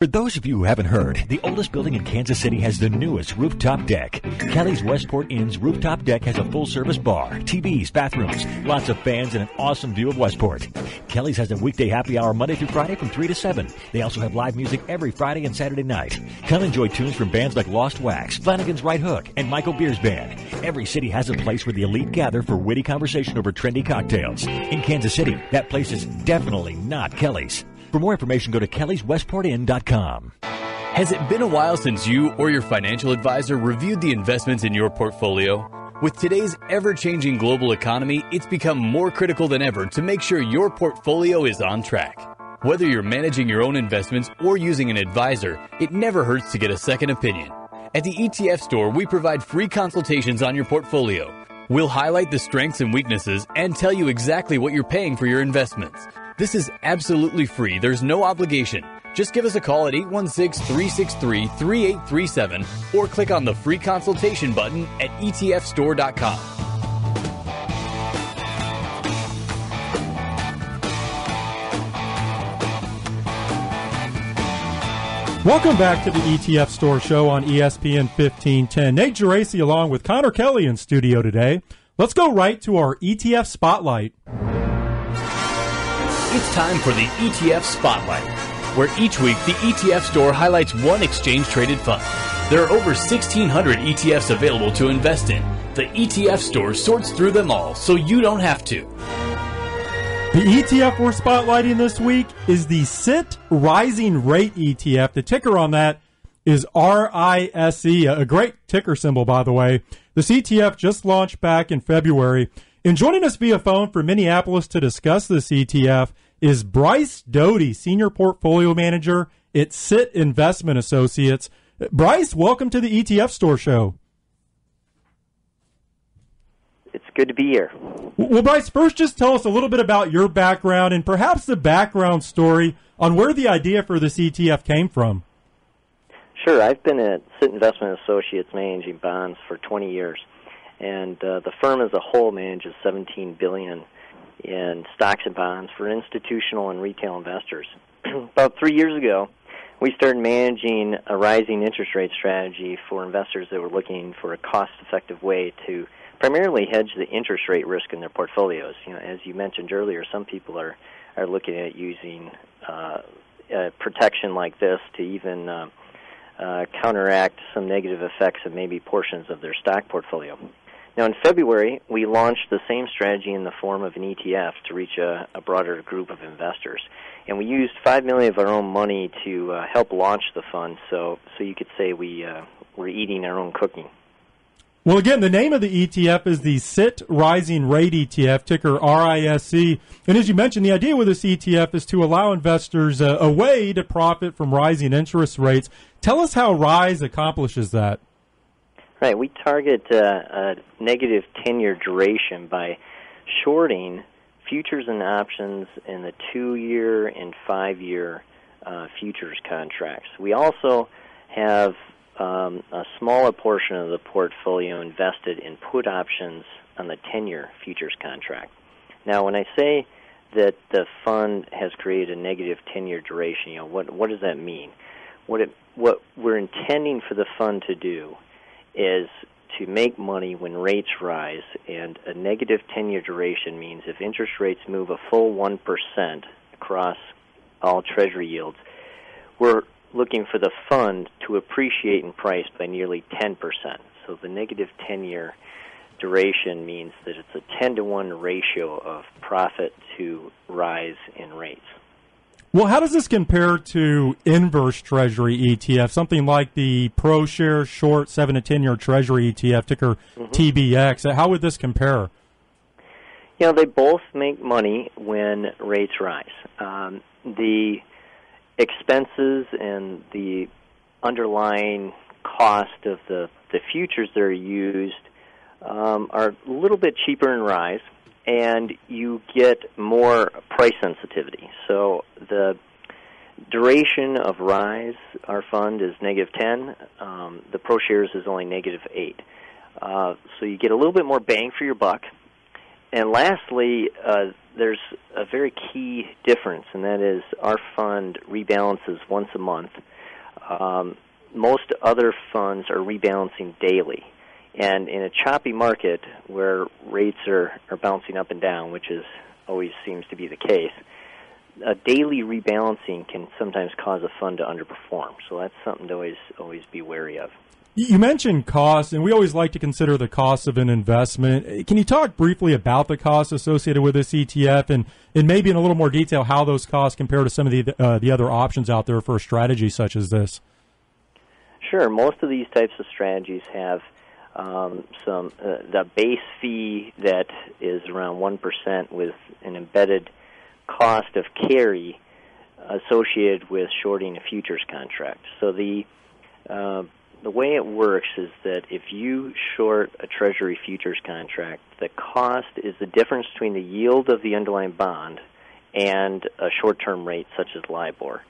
For those of you who haven't heard, the oldest building in Kansas City has the newest rooftop deck. Kelly's Westport Inn's rooftop deck has a full service bar, TVs, bathrooms, lots of fans, and an awesome view of Westport. Kelly's has a weekday happy hour Monday through Friday from 3 to 7. They also have live music every Friday and Saturday night. Come enjoy tunes from bands like Lost Wax, Flanagan's Right Hook, and Michael Beer's Band. Every city has a place where the elite gather for witty conversation over trendy cocktails. In Kansas City, that place is definitely not Kelly's. For more information, go to kellyswestportinn.com. Has it been a while since you or your financial advisor reviewed the investments in your portfolio? With today's ever changing global economy, it's become more critical than ever to make sure your portfolio is on track. Whether you're managing your own investments or using an advisor, it never hurts to get a second opinion. At the ETF store, we provide free consultations on your portfolio. We'll highlight the strengths and weaknesses and tell you exactly what you're paying for your investments. This is absolutely free. There's no obligation. Just give us a call at 816 363 3837 or click on the free consultation button at etfstore.com. Welcome back to the ETF Store Show on ESPN 1510. Nate Geraci along with Conor Kelly in studio today. Let's go right to our ETF Spotlight. It's time for the ETF Spotlight, where each week the ETF store highlights one exchange traded fund. There are over 1,600 ETFs available to invest in. The ETF store sorts through them all so you don't have to. The ETF we're spotlighting this week is the Sit Rising Rate ETF. The ticker on that is RISE, a great ticker symbol, by the way. This ETF just launched back in February. And joining us via phone from Minneapolis to discuss this ETF is Bryce Doty, Senior Portfolio Manager at Sit Investment Associates. Bryce, welcome to the ETF Store Show. It's good to be here. Well, Bryce, first just tell us a little bit about your background and perhaps the background story on where the idea for this ETF came from. Sure, I've been at Sit Investment Associates managing bonds for 20 years, and uh, the firm as a whole manages 17 billion in stocks and bonds for institutional and retail investors. About three years ago, we started managing a rising interest rate strategy for investors that were looking for a cost-effective way to primarily hedge the interest rate risk in their portfolios. You know, as you mentioned earlier, some people are are looking at using uh, uh, protection like this to even uh, uh, counteract some negative effects of maybe portions of their stock portfolio. Now, in February, we launched the same strategy in the form of an ETF to reach a, a broader group of investors, and we used five million of our own money to uh, help launch the fund. So, so you could say we uh, we're eating our own cooking. Well, again, the name of the ETF is the Sit Rising Rate ETF, ticker RISE. And as you mentioned, the idea with this ETF is to allow investors a, a way to profit from rising interest rates. Tell us how RISE accomplishes that. Right, we target uh, a negative 10 year duration by shorting futures and options in the two year and five year uh, futures contracts. We also have um, a smaller portion of the portfolio invested in put options on the 10 year futures contract. Now, when I say that the fund has created a negative 10 year duration, you know, what, what does that mean? What, it, what we're intending for the fund to do is to make money when rates rise, and a negative 10 year duration means if interest rates move a full 1% across all Treasury yields, we're looking for the fund to appreciate in price by nearly 10%. So the negative 10 year duration means that it's a 10 to 1 ratio of profit to rise in rates. Well, how does this compare to inverse Treasury ETF, something like the ProShares Short 7 to 10 year Treasury ETF, ticker mm-hmm. TBX? How would this compare? You know, they both make money when rates rise. Um, the expenses and the underlying cost of the, the futures that are used um, are a little bit cheaper in rise and you get more price sensitivity. So the duration of Rise, our fund, is negative 10. Um, the ProShares is only negative 8. Uh, so you get a little bit more bang for your buck. And lastly, uh, there's a very key difference, and that is our fund rebalances once a month. Um, most other funds are rebalancing daily. And in a choppy market where rates are, are bouncing up and down, which is always seems to be the case, a daily rebalancing can sometimes cause a fund to underperform. So that's something to always always be wary of. You mentioned cost, and we always like to consider the cost of an investment. Can you talk briefly about the costs associated with this ETF, and, and maybe in a little more detail how those costs compare to some of the uh, the other options out there for a strategy such as this? Sure. Most of these types of strategies have um, some uh, the base fee that is around one percent with an embedded cost of carry associated with shorting a futures contract. So the uh, the way it works is that if you short a Treasury futures contract, the cost is the difference between the yield of the underlying bond and a short-term rate such as LIBOR.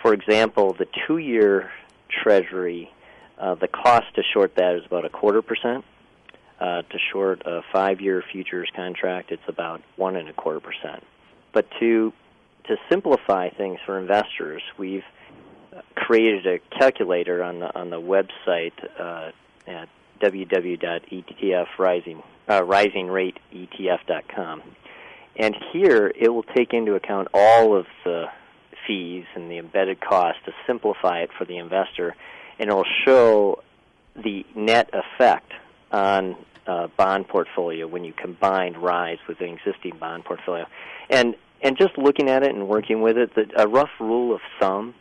For example, the two-year Treasury uh, the cost to short that is about a quarter percent. Uh, to short a five-year futures contract, it's about one and a quarter percent. But to to simplify things for investors, we've created a calculator on the on the website uh, at www.etfrising uh. And here it will take into account all of the fees and the embedded cost to simplify it for the investor and it will show the net effect on uh, bond portfolio when you combine Rise with an existing bond portfolio. And and just looking at it and working with it, the, a rough rule of thumb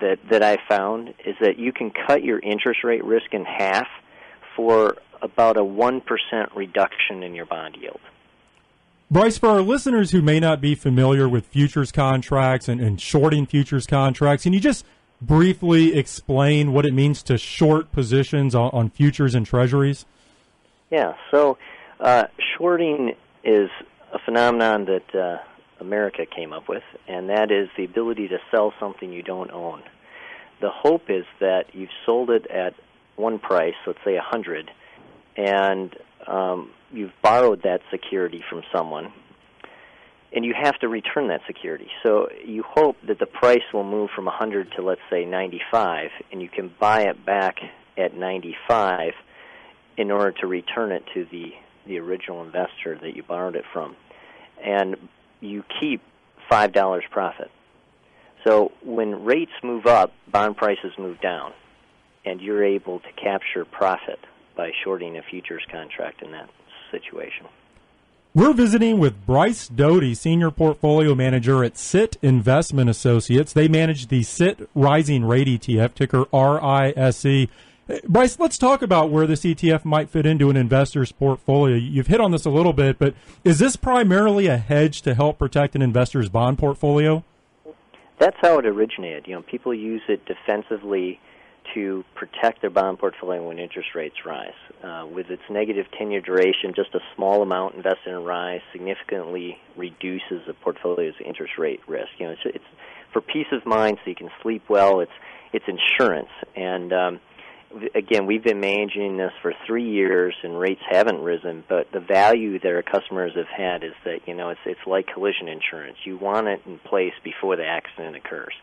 that that I found is that you can cut your interest rate risk in half for about a one percent reduction in your bond yield. Bryce, for our listeners who may not be familiar with futures contracts and, and shorting futures contracts, can you just briefly explain what it means to short positions on, on futures and treasuries? Yeah, so uh, shorting is a phenomenon that uh, America came up with, and that is the ability to sell something you don't own. The hope is that you've sold it at one price, let's say a hundred, and um, you've borrowed that security from someone, and you have to return that security. So you hope that the price will move from 100 to let's say 95 and you can buy it back at 95 in order to return it to the the original investor that you borrowed it from. And you keep $5 profit. So when rates move up, bond prices move down and you're able to capture profit by shorting a futures contract in that situation. We're visiting with Bryce Doty, Senior Portfolio Manager at Sit Investment Associates. They manage the Sit Rising Rate ETF, ticker RISE. Bryce, let's talk about where this ETF might fit into an investor's portfolio. You've hit on this a little bit, but is this primarily a hedge to help protect an investor's bond portfolio? That's how it originated. You know, people use it defensively to protect their bond portfolio when interest rates rise. Uh, with its negative 10 year duration, just a small amount invested in Rise significantly reduces the portfolio's interest rate risk. You know, it's, it's for peace of mind so you can sleep well. It's, it's insurance. And um, again, we've been managing this for three years, and rates haven't risen. But the value that our customers have had is that you know it's it's like collision insurance. You want it in place before the accident occurs.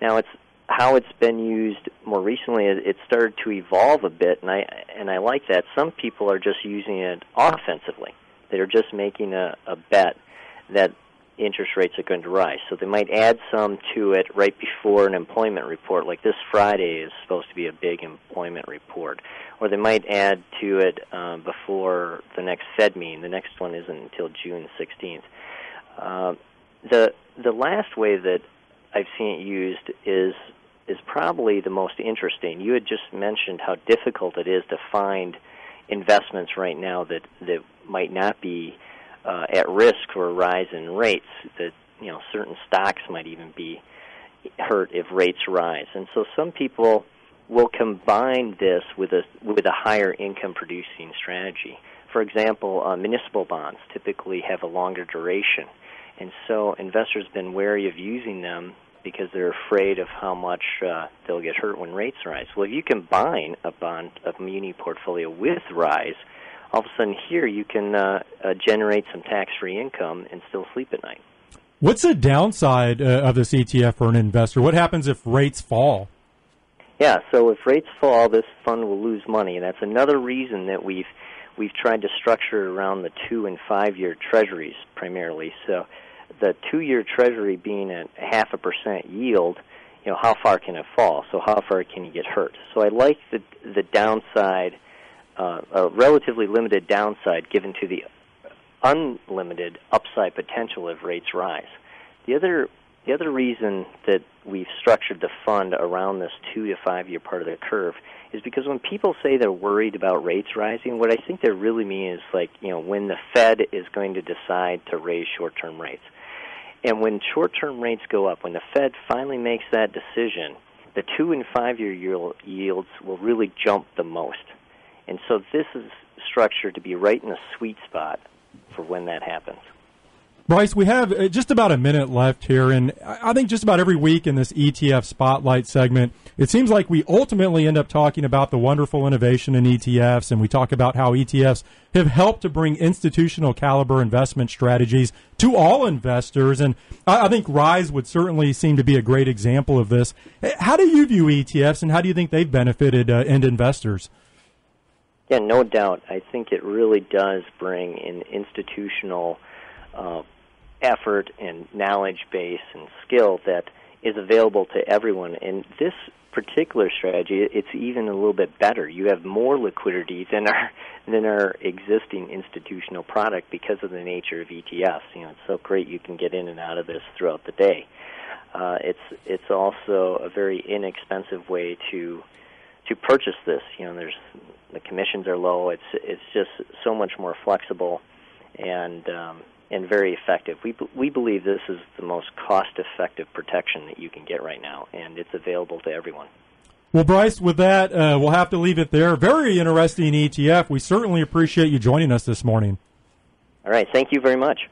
Now, it's how it's been used more recently. It started to evolve a bit, and I and I like that. Some people are just using it offensively. They're just making a, a bet that interest rates are going to rise. So they might add some to it right before an employment report, like this Friday is supposed to be a big employment report. Or they might add to it um, before the next Fed meeting. The next one isn't until June 16th. Uh, the the last way that I've seen it used is is probably the most interesting. You had just mentioned how difficult it is to find investments right now that that might not be uh, at risk for a rise in rates. That you know certain stocks might even be hurt if rates rise, and so some people will combine this with a with a higher income producing strategy. For example, uh, municipal bonds typically have a longer duration, and so investors have been wary of using them because they're afraid of how much uh, they'll get hurt when rates rise. Well, if you combine a bond, a muni portfolio with rise, all of a sudden here you can uh, uh, generate some tax-free income and still sleep at night. What's the downside uh, of this ETF for an investor? What happens if rates fall? Yeah, so if rates fall, this fund will lose money, and that's another reason that we've we've tried to structure around the two and five year treasuries primarily. So the two year treasury being at half a percent yield, you know, how far can it fall? So how far can you get hurt? So I like the the downside uh, a relatively limited downside given to the unlimited upside potential if rates rise. The other the other reason that we've structured the fund around this two to five year part of the curve is because when people say they're worried about rates rising, what I think they really mean is like, you know, when the Fed is going to decide to raise short term rates. And when short term rates go up, when the Fed finally makes that decision, the two and five year yields will really jump the most. And so this is structured to be right in the sweet spot for when that happens. Bryce, we have uh, just about a minute left here, and I think just about every week in this ETF Spotlight segment, it seems like we ultimately end up talking about the wonderful innovation in ETFs, and we talk about how ETFs have helped to bring institutional caliber investment strategies to all investors, and I think Rise would certainly seem to be a great example of this. How do you view ETFs, and how do you think they've benefited uh, end investors? Yeah, no doubt. I think it really does bring an institutional uh, effort and knowledge base and skill that is available to everyone. And this particular strategy, it's even a little bit better. You have more liquidity than our than our existing institutional product because of the nature of ETFs. You know, it's so great you can get in and out of this throughout the day. Uh, it's it's also a very inexpensive way to to purchase this. You know, there's the commissions are low. It's it's just so much more flexible and um, and very effective. We we believe this is the most cost effective protection that you can get right now, and it's available to everyone. Well, Bryce, with that, uh, we'll have to leave it there. Very interesting ETF. We certainly appreciate you joining us this morning. All right. Thank you very much.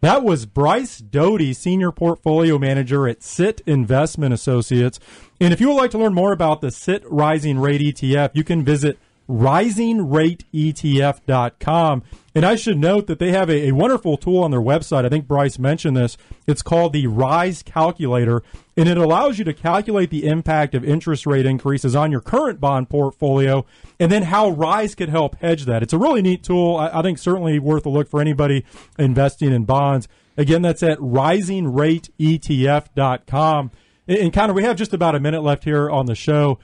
That was Bryce Doty, Senior Portfolio Manager at Sit Investment Associates. And if you would like to learn more about the Sit Rising Rate ETF, you can visit risingrateetf.com. And I should note that they have a, a, wonderful tool on their website. I think Bryce mentioned this. It's called the Rise Calculator, and it allows you to calculate the impact of interest rate increases on your current bond portfolio and then how Rise could help hedge that. It's a really neat tool. I, I think certainly worth a look for anybody investing in bonds. Again, that's at risingrateetf.com. And, and kind of, we have just about a minute left here on the show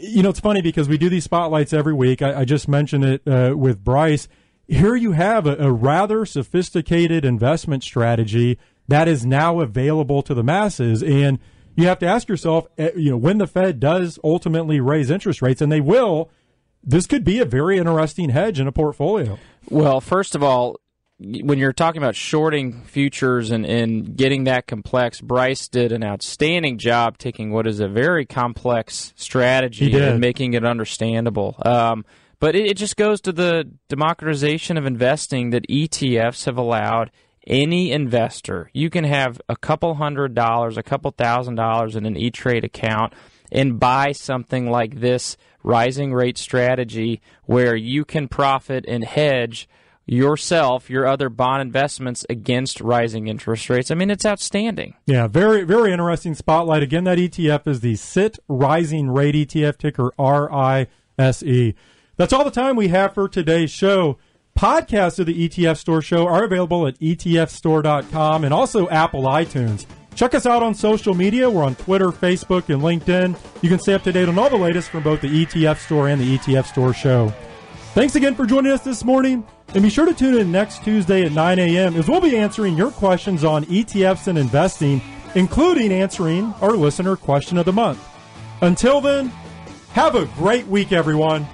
you know, it's funny because we do these spotlights every week. I, I just mentioned it uh, with Bryce. Here you have a, a, rather sophisticated investment strategy that is now available to the masses, and you have to ask yourself, eh, you know, when the Fed does ultimately raise interest rates, and they will, this could be a very interesting hedge in a portfolio. Well, first of all, when you're talking about shorting futures and, and getting that complex, Bryce did an outstanding job taking what is a very complex strategy and making it understandable. Um, but it, it just goes to the democratization of investing that ETFs have allowed any investor. You can have a couple hundred dollars, a couple thousand dollars in an E Trade account and buy something like this rising rate strategy where you can profit and hedge yourself, your other bond investments against rising interest rates. I mean, it's outstanding. Yeah, very, very interesting spotlight. Again, that ETF is the Sit Rising Rate ETF, ticker RISE. That's all the time we have for today's show. Podcasts of the ETF Store Show are available at etfstore.com and also Apple iTunes. Check us out on social media. We're on Twitter, Facebook, and LinkedIn. You can stay up to date on all the latest from both the ETF Store and the ETF Store Show. Thanks again for joining us this morning. And be sure to tune in next Tuesday at 9 a.m. as we'll be answering your questions on ETFs and investing, including answering our listener question of the month. Until then, have a great week, everyone.